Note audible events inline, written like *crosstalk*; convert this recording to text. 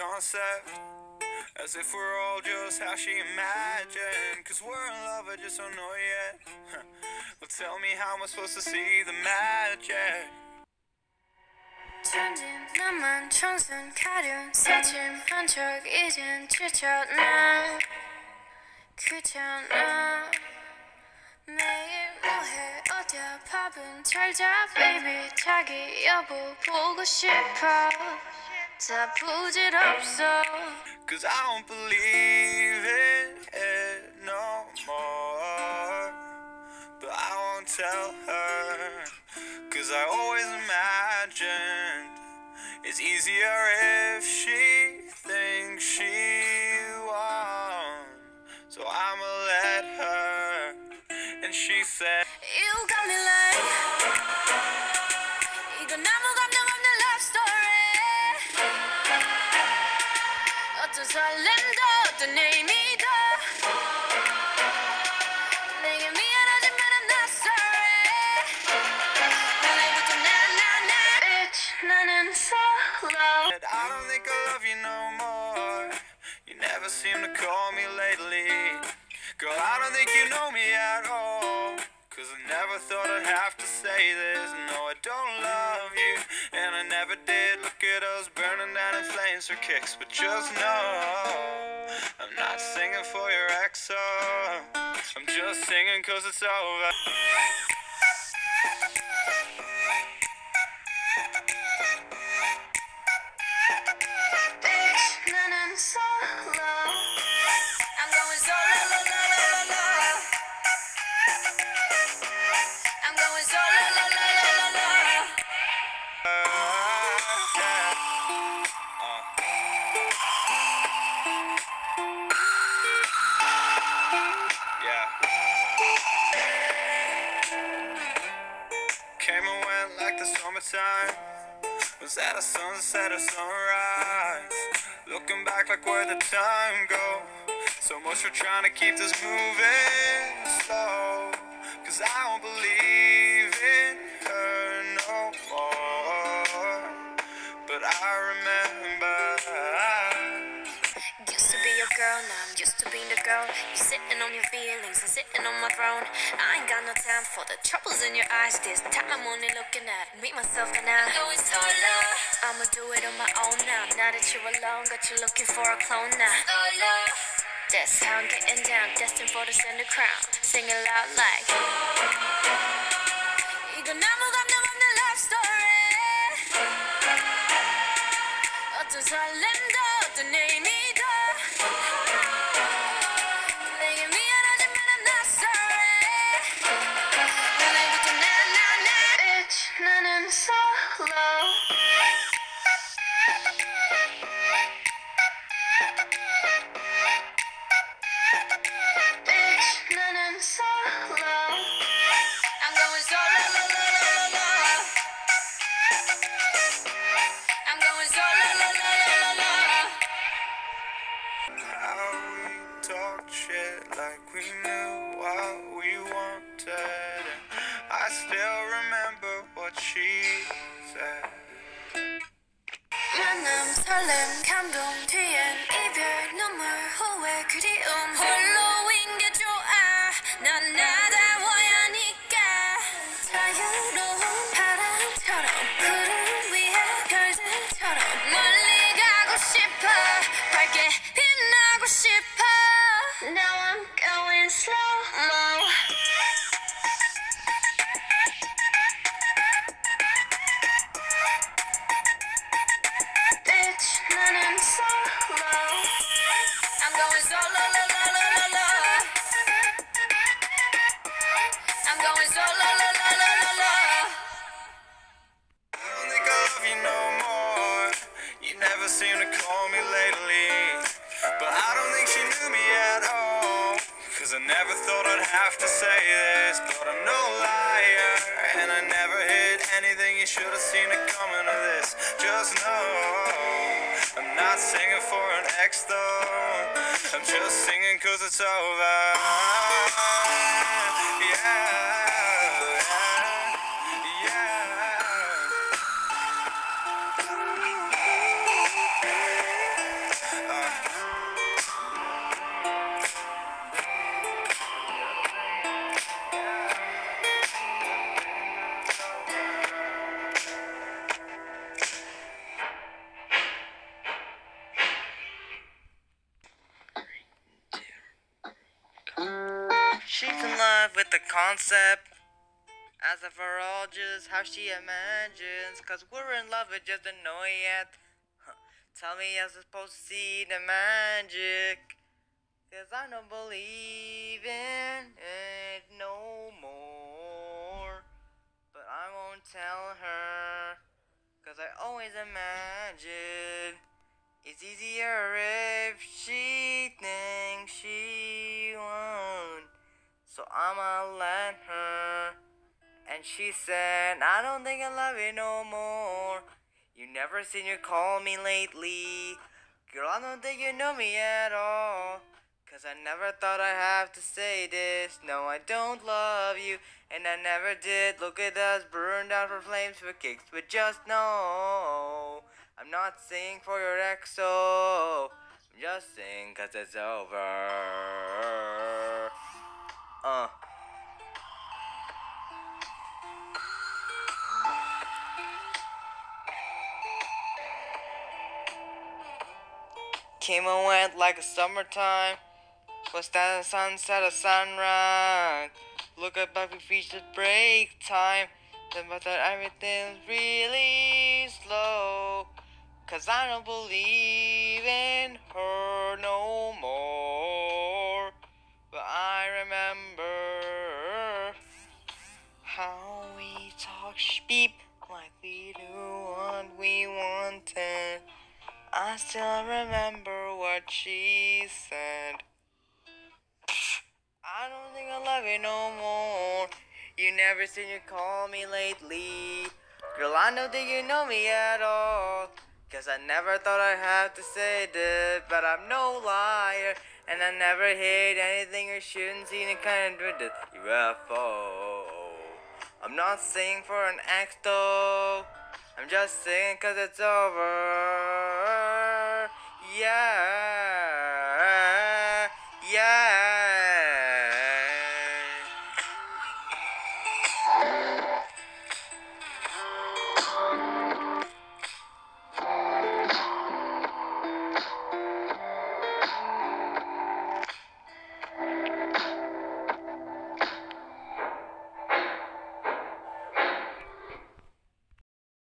concept. As if we're all just how she imagined. Cause we're in love, I just don't know yet. well, tell me how am I supposed to see the magic? 천진 나만 청순 가련 새침한 척 이젠 지쳤나 귀찮아 매일 뭐해 어디야 밥은 잘자 baby 자기 여보 보고 싶어 다 부질없어 Cause I don't believe in it no more. But I won't tell her. Cause I always imagined it's easier if she thinks she 설렘도 어떤 의미도 내게 미안하지만 I'm not sorry 오늘부터 나나나 Bitch 나는 solo I don't think I love you no more. You never seem to call me lately. Girl, I don't think you know me at all. Cause I never thought I'd have to say this. No, I don't for kicks. But just know, I'm not singing for your ex. oh. I'm just singing cause it's over. Like the summertime. Was that a sunset or sunrise? Looking back like where the time go. So much for trying to keep this moving slow. Cause I don't believe used to being the girl. You're sitting on your feelings and sitting on my throne. I ain't got no time for the troubles in your eyes. This time I'm only looking at me, myself, and I. I know it's all love. I'ma do it on my own now. Now that you're alone, got you looking for a clone now. It's love. That's how I'm getting down, destined for the center crown. Singing loud like. You gonna move solo. Berlin, Camden. Never thought I'd have to say this. But I'm no liar. And I never hid anything you should have seen it coming to this. Just know I'm not singing for an ex though. I'm just singing cause it's over. Yeah. Love with the concept. As all just how she imagines. Cause we're in love, with just don't yet. *laughs* Tell me I'm supposed to see the magic. Cause I don't believe in it no more. But I won't tell her. Cause I always imagine it's easier if she thinks she. So I'ma let her. And she said, I don't think I love you no more. You never seen you call me lately. Girl, I don't think you know me at all. Cause I never thought I'd have to say this. No, I don't love you, and I never did. Look at us burned out for flames for kicks, but just know I'm not saying for your exo. I'm just saying cause it's over. Uh. Came and went like a summertime. Was that a sunset or sunrise? Look at back, we reached the break time. Then but that everything's really slow. Cause I don't believe in her no more. Beep like we do what we wanted. I still remember what she said. I don't think I love you no more. You never seen you call me lately. Girl, I don't think you know me at all. Cause I never thought I'd have to say this, but I'm no liar. And I never hid anything or shouldn't see any kind of UFO. I'm not saying for an ex though. I'm just saying cause it's over. Yeah.